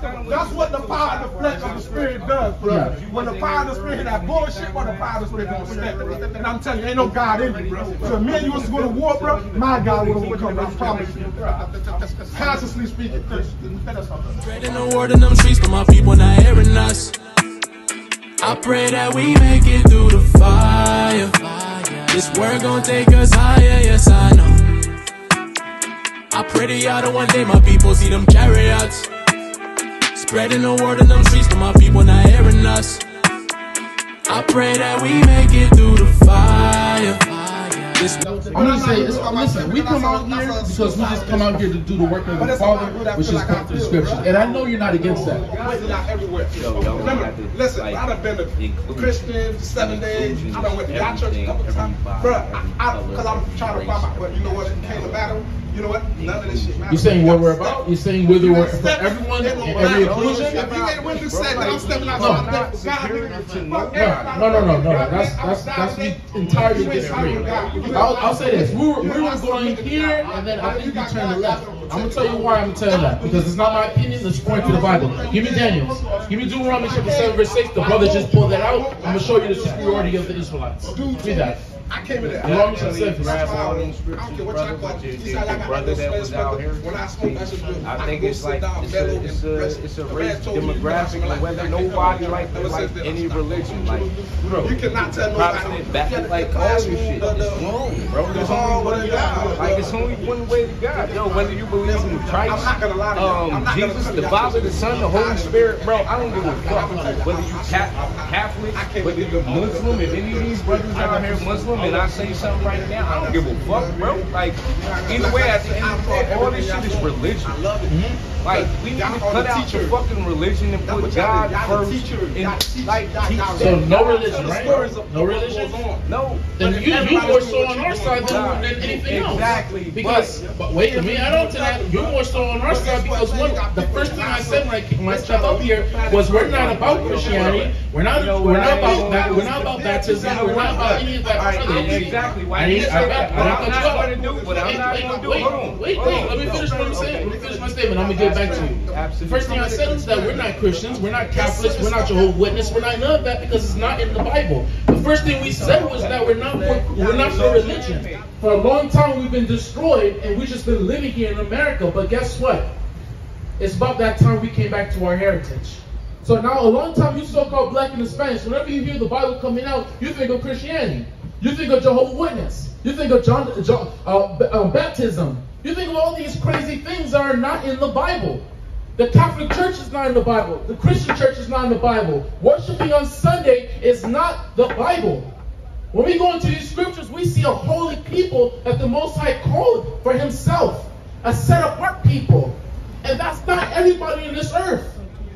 That's what the power of the flesh of the spirit does, bro. Yeah. When the power of the spirit that bullshit, what the power of the spirit gonna stand. And I'm telling you, ain't no God in you, bro. So if me and you was to go to war, bro, my God would overcome. I promise you. Consciously speaking, Christian. Spreading the word in them streets to my people not hearing us. I pray that we make it through the fire. This word gon' take us higher, yes I know. I pray to y'all that one day my people see them chariots. Spreading the word in them streets to my people not hearing us. I pray that we make it through the fire. This I'm gonna say, it's, listen, we come out here because we just come out here to do the work of the Father, which is come through the Scripture. And I know you're not against that. Waiting out everywhere. Remember, listen, I done been a Christian for seven days. I done went to that church a couple times. Bro, because I'm trying to find out, but you know what? It came to battle. You know what? None of this shit matters. You're saying what we're about? You're saying whether we're for everyone and every inclusion? If you ain't willing to say that I'm stepping out No. my God, nigga, No, no, no, no, no. That's that's that's we entirely disagree. I'll, I'll say this: we were we were going here, and then I think we turned left. I'm gonna tell you why I'm gonna tell you that because it's not my opinion. It's according to the Bible. Give me Daniel's. Give me Deuteronomy chapter seven verse six. The brother just pulled that out. I'm gonna show you the superiority of the Israelites. Give me that. I came in there. Deuteronomy chapter seven. grab verse all six. them scriptures, I don't care what y'all call it. You say I got brother that was sweat, out here, When I smoke, that's just good. I think it's like it's a it's a rest. it's a The race man told me, demographic you know, or whether like, nobody like, like like, like like, any like, religion like You cannot tell nobody. Baptist, like all this shit. It's wrong, bro. There's only one God. Like it's only one way to God. Yo, whether you believe in Christ, I'm gonna lie to you. Um, Jesus, the. Father, the Son, the Holy Spirit, bro. I don't give a fuck whether you Catholic, whether you're Muslim. If any of these brothers out here Muslim, and I say something right now, I don't give a fuck, bro. Like either way, at the end of the day, all this shit is religion. Mm-hmm. Like we need to cut out the fucking religion and put God first. And like teach So no religion, right? No religion. No. Then you, you more so on our side than, than anything else. Exactly, Because, but, wait, let me add on to that. You're more so on our side because one, the first thing I said when I, when I stepped up here was we're not about Christianity. We're not. We're not about that. We're not about baptism. We're not about any of that. Alright, other yeah, shit. exactly. Why I you need. say I, I, that? I, What don't I'm not gonna do, what I'm Wait, not wait, gonna do, wait, hold on, Wait, wait. Let me finish what I'm saying. Let me finish my statement. I'm gonna get back to you. Absolutely. first thing I said is that we're not Christians, we're not Catholics, we're not Jehovah's Witness, we're not none of that because it's not in the Bible. The first thing we said was that we're not for, we're not for religion. For a long time we've been destroyed and we've just been living here in America. But guess what? It's about that time we came back to our heritage. So now a long time you so-called black and Hispanics, whenever you hear the Bible coming out, you think of Christianity. You think of Jehovah's Witness. You think of John, John uh, uh, baptism. You think all these crazy things are not in the Bible. The Catholic Church is not in the Bible. The Christian Church is not in the Bible. Worshiping on Sunday is not the Bible. When we go into these scriptures, we see a holy people that the Most High called for Himself, a set apart people. And that's not everybody in this earth.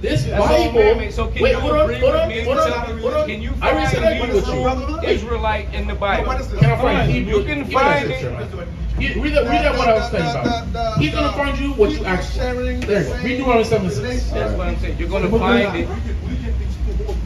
This That's all Bible. man, so can wait, you hold on, hold on, hold on, hold on. Can you I I find with Hebrew. Israelite in the Bible? Can I find Hebrew? You can find it. Scripture, man. Read, read that, read that what I was saying about. He's gonna find you what you asked for. There you go. Read Deuteronomy 7 6. That's what I'm saying. You're gonna find it.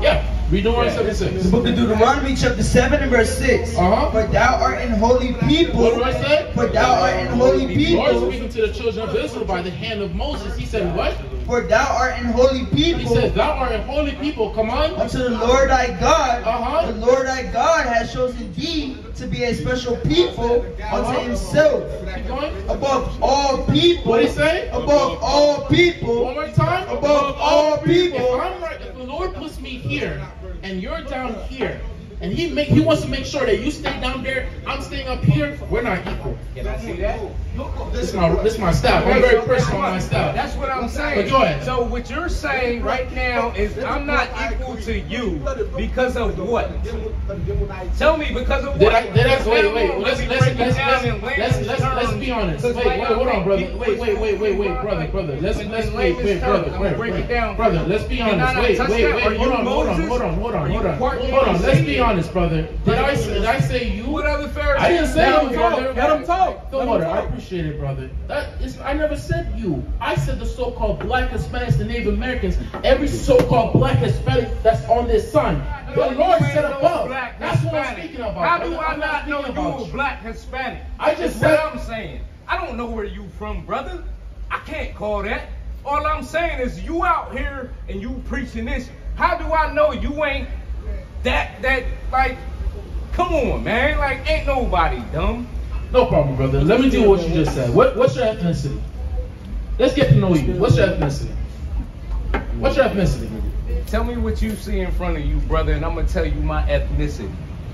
Yeah, read Deuteronomy 7 6. The book of Deuteronomy, chapter 7 and verse 6. Uh-huh. For thou art in holy people. What do I say? For thou art in holy people. Lord people. speaking to the children of Israel by the hand of Moses. He said, What? For thou art in holy people. He said, Thou art a holy people. Come on. Unto the Lord thy God, Uh-huh. the Lord thy God has chosen thee to be a special people unto Uh-huh. himself, above all people. What'd he say? Above all people. One more time. Above all people. If I'm right, if the Lord puts me here and you're down here, and He make He wants to make sure that you stay down there, I'm staying up here. We're not equal. Can I see that? This is my this is my style. I'm very personal on my style. That's what I'm saying. But go ahead. So what you're saying right now is I'm not equal to you because of what? Tell me because of what? Did I, wait, wait, let's, let's, let's, let's, let's, let's, let's be honest. Wait, wait, hold on, brother. Wait, wait, wait, wait, wait, brother, brother. Let's, let's, wait, wait, brother, wait, break it down. Brother, let's be honest. Wait, wait, wait, hold on, hold on, hold on, hold on, hold on. Hold on, let's be honest, brother. Did I, did I say you? What other Pharisees? I didn't say Let you, him brother. talk. Let him talk. Let him Water, I appreciate it, brother. That is, I never said you. I said the so-called black Hispanics, the Native Americans, every so-called black Hispanic that's on this sun. The Lord said above. black That's what I'm speaking about. How do. I not know you a black Hispanic? I just said- what I'm saying. I don't know where you from, brother. I can't call that. All I'm saying is you out here and you preaching this. How do I know you ain't that that like come on man. Like ain't nobody dumb. No problem brother. Let me do what you just said. What, what's your ethnicity? Let's get to know you. What's your ethnicity? What's your ethnicity? Tell me what you see in front of you brother and i'm gonna tell you my ethnicity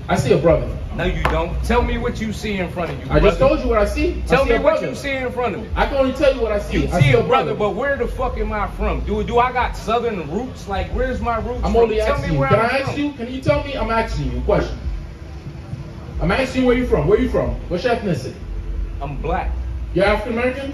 I see a brother. No, you don't. Tell me what you see in front of you. I just told you what I see. Tell I see me what you see in front of me. I can only tell you what I see. You I see, see a brother, but where the fuck am I from? Do do I got southern roots? Like, where's my roots? I'm from? only tell asking you. Can I'm I ask from. you? Can you tell me? I'm asking you a question. I'm asking you where you from. Where you from? What's your ethnicity? I'm black. You're African American.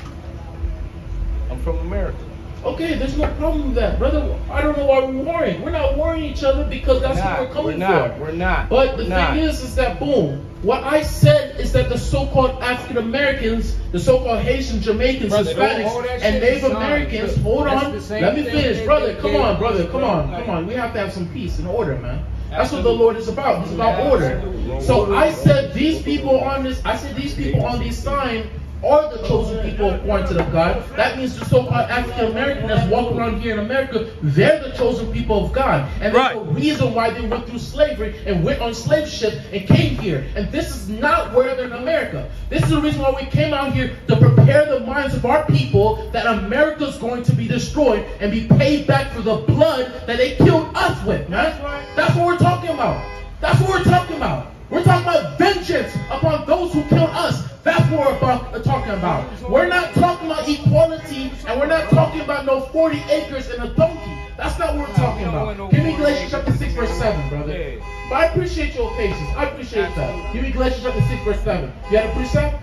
I'm from America. Okay, there's no problem with that, brother. I don't know why we're warring. We're not warring each other because that's not, what we're coming we're not, for. We're not. But the we're not. thing is, is that boom. What I said is that the so-called African Americans, the so-called Haitian Jamaicans, Brother, Hispanics, and Native is. Americans. Look, Hold on, let me finish, brother. they Come gave on, us, brother. Come bro. on, come on. We have to have some peace and order, man. That's what the Lord is about. It's about order. So I said these people on this. I said these people on these sign are the chosen people according to the God. That means the so-called African American that's walking around here in America, they're the chosen people of God. And there's Right. a reason why they went through slavery and went on slave ships and came here. And this is not where they're in America. This is the reason why we came out here to prepare the minds of our people that America's going to be destroyed and be paid back for the blood that they killed us with, man. That's what we're talking about. That's what we're talking about. We're talking about vengeance upon those who killed us. That's what we're about, uh, talking about. We're not talking about equality, and we're not talking about no 40 acres and a donkey. That's not what we're talking about. Give me Galatians chapter 6, verse 7, brother. But I appreciate your patience. I appreciate that. Give me Galatians chapter 6, verse 7. You had a precept?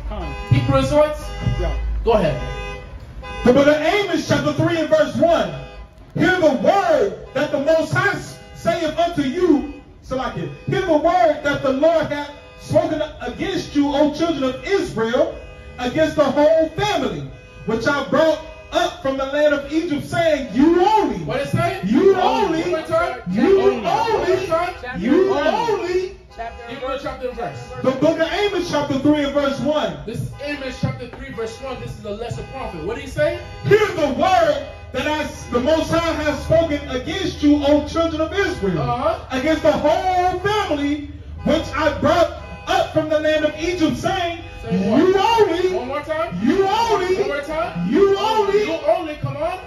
Hebrew Israelites? Yeah. Go ahead. The book of Amos, chapter 3 and verse 1. Hear the word that the Most High saith unto you, Salakia. Hear the word that the Lord hath spoken against you, O children of Israel, against the whole family, which I brought up from the land of Egypt, saying, You only. What it say? You only. You only. You only. Chapter and verse. The book of Amos, chapter 3 and verse 1. This is Amos chapter 3, verse 1. This is the lesser prophet. What did he say? Hear the word that I, the Most High has spoken against you, O children of Israel, Uh-huh. against the whole family which I brought up from the land of Egypt, saying? You One only, more time. you only, One only, more time. you You only only, come on.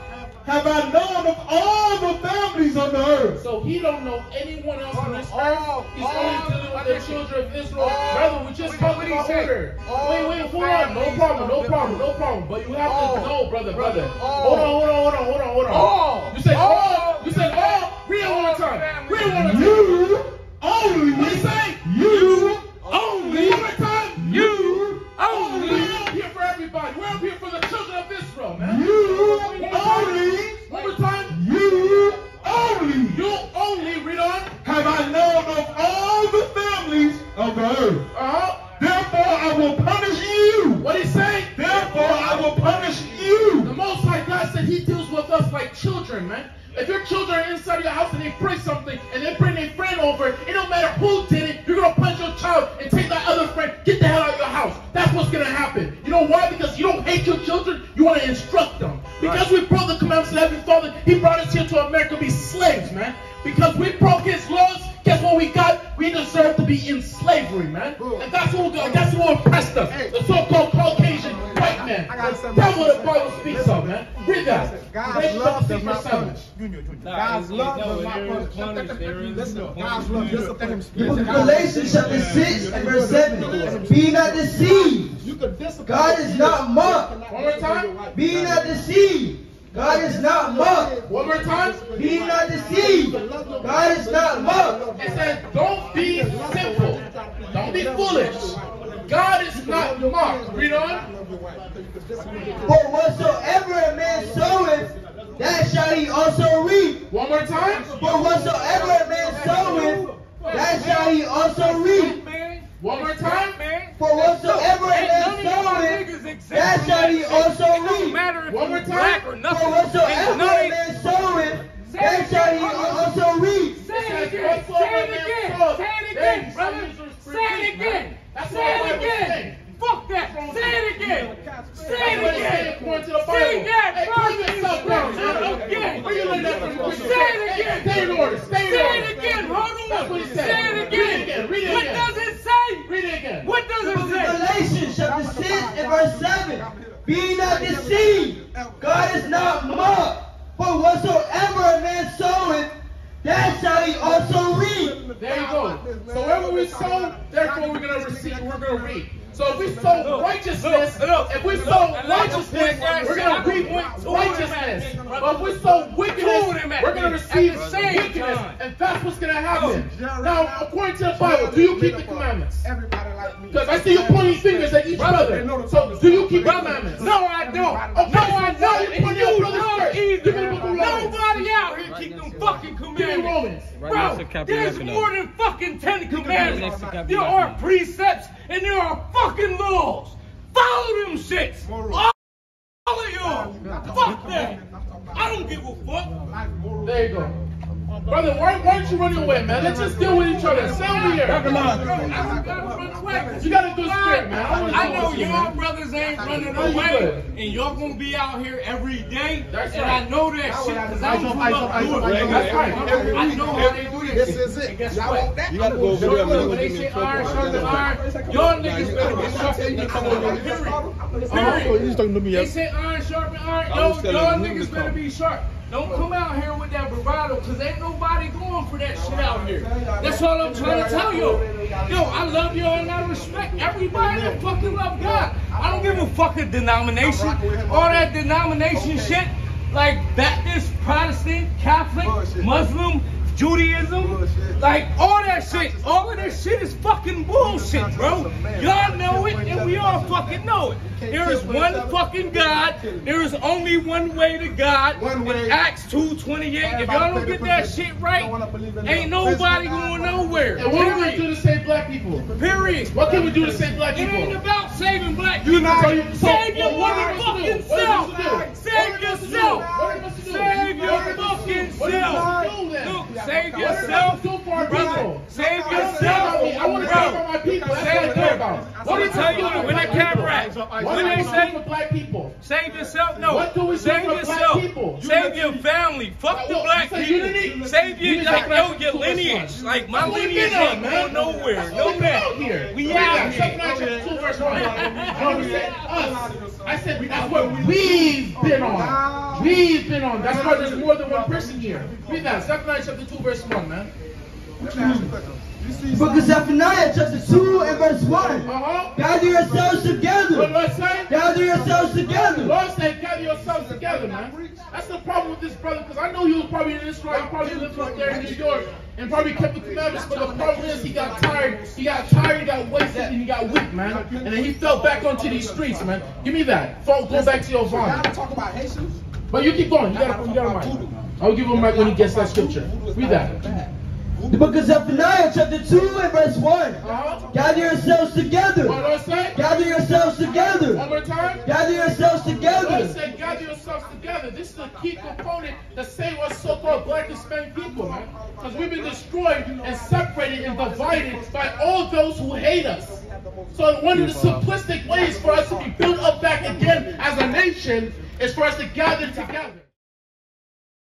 have I known of all the families on the earth. So he don't know anyone else on this earth. He's only the children of Israel. All- Brother, we just talked about order. Wait, wait, hold on. No problem, no problem, no problem. But you have All. to oh, know, brother, brother. All. Oh. Hold on, hold on, hold on, hold on, hold on. All. You said All. You said all. Read it one time. Read it one time. You only, What he say? you only, One time. you We're up here for everybody. We're up here for the children of Israel, man. you One more time. only, One more time. Uh-huh. Therefore I will punish you. What he say? Therefore I will punish you. The. Most High God said He deals with us like children, man. If your children are inside your house and they break something and they bring their friend over, it don't matter who did it, you're gonna punch your child and take that other friend, get the hell out of your house. That's what's gonna happen. You know why? Because you don't hate your children, you want to instruct slavery, man. And that's what that's what oppressed us. The so-called Caucasian white man. That's what the Bible speaks of, man. Read that. God's Galatians love chapter does six, not verse punish. Junior, junior. Nah, God's love no, does not punish. punish, there is Listen, no God's love, just let. The book of Galatians chapter 6 and verse 7. Be not deceived. You could discipline. God is not mocked. One more time. Be not deceived. God is not mocked. One more time. Be not deceived. God is not mocked. It says, don't be simple. Don't be foolish. God is not mocked. Read on. For whatsoever a man soweth, that shall he also reap. One more time. For whatsoever a man soweth, that shall he also reap. One more time. For whatsoever a man soweth, that shall he also reap. One more time. For whatsoever a man soweth, that shall he also reap. Say it again. Say it again. Say it again, brother. Say it again. That's what Say the it Bible again. says. Fuck that. Say it again. Say That's what it it says again. according to the Bible. Say that. Hey, calm yourself down. Stay in order. Stay in Say order. it again. Hold on. That's what he said. Say it Read it again. again. Read it what again. does it say? Read it again. What does The it book of say? Galatians chapter 6 and verse 7. Be not deceived. God is not mocked. For whatsoever a man soweth, that shall he also reap. There you go. So wherever we sow, therefore we're gonna receive. We're gonna reap. So if we sow righteousness, if we sow righteousness, we're gonna reap righteousness. But if we sow wickedness, we're gonna receive wickedness, and that's what's gonna happen. Now, according to the Bible, do you keep the commandments? Everybody like me. Because I see you pointing fingers at each brother. So do you keep the commandments? No, I don't. Okay, no, I don't. you put you your brothers first. either. Give me the book of Romans. Nobody out here keep them fucking commandments. Romans. Bro, there's more than fucking Ten Commandments. There are precepts and there are fucking laws. Follow them shits. All, all of y'all. Fuck that. I don't give a fuck. There you go. Brother, why, why aren't you running away, man? Let's just deal with each other. Stay over here. You got a good spirit, man. I, I know y'all brothers ain't running away, good. and y'all gonna be out here every day. That's and right. I know that shit because I grew up doing it. That's right. I know how they do This this. is it. Y'all want that? You gotta go over there, when they say iron sharpens iron, y'all niggas better get sharp. Period. Period. You just talking to me, They yes? say iron sharpen iron. Yo, y'all niggas better be sharp. Don't come out here with that bravado, cause ain't nobody going for that shit out here. That's all I'm trying to tell you. Yo, I love y'all and I respect everybody that fucking love God. I don't give a fuck fucking denomination. All that denomination shit, like Baptist, Protestant, Catholic, Muslim, Judaism, like all that shit, all of that shit is fucking bullshit, bro. Y'all know it and we all fucking know it. There is one fucking God. There is only one way to God. One way. In Acts 2.28. If y'all don't get that shit right, ain't nobody going nowhere. And what are we gonna do to save black people? Period. What can we do to save black people? It ain't about saving black You people. not- Save your Well, what are we motherfucking supposed to do? What are we self. supposed to do? Save What are we supposed to do? yourself. What are we supposed to do? Save your What are we supposed to do? fucking What are we self. supposed to do then? Save What are we yourself. to do for our Brother, people? save yourself. to want to care about my people. That's what I care about. Let What me are we tell you, to when black the camera What do they say for black people? Save yourself. No. What do we Save for black yourself. people? Save your family. Fuck the Well, black you say people. unity? Save your Unity like yo, your lineage. that's. Like my That's lineage been on, ain't man. going nowhere. That's what No we've out here. We out here. Corinthians 2 verse 1. Said us. I said that's what we've been on. We've been on. That's why there's more than one person here. Read that. Second chapter 2 verse 1, man. The book of Zephaniah chapter 2 and verse 1. Uh-huh. Gather yourselves together. What together. Lord say? Gather yourselves together. Lord said, gather yourselves together, man. That's the problem with this brother, because I know he was probably in Israel, he probably lived up there in New York, and probably kept the commandments, but the problem is he got tired, he got tired, he got wasted, and he got weak, man. And then he fell back onto these streets, man. Give me that. Fall, go back to your Y'all vine. talk about Haitians. But you keep going. You got, you got a mic. I'll give him a mic when he gets that scripture. Read that. The book of Zephaniah chapter 2 and verse 1. Uh-huh. Gather yourselves together. What Lord say? Gather yourselves together. One more time. Gather yourselves Lord together. said, gather yourselves together. This is a key component to save us so-called black Hispanic people, man. Because we've been destroyed and separated and divided by all those who hate us. So one of the simplistic ways for us to be built up back again as a nation is for us to gather together.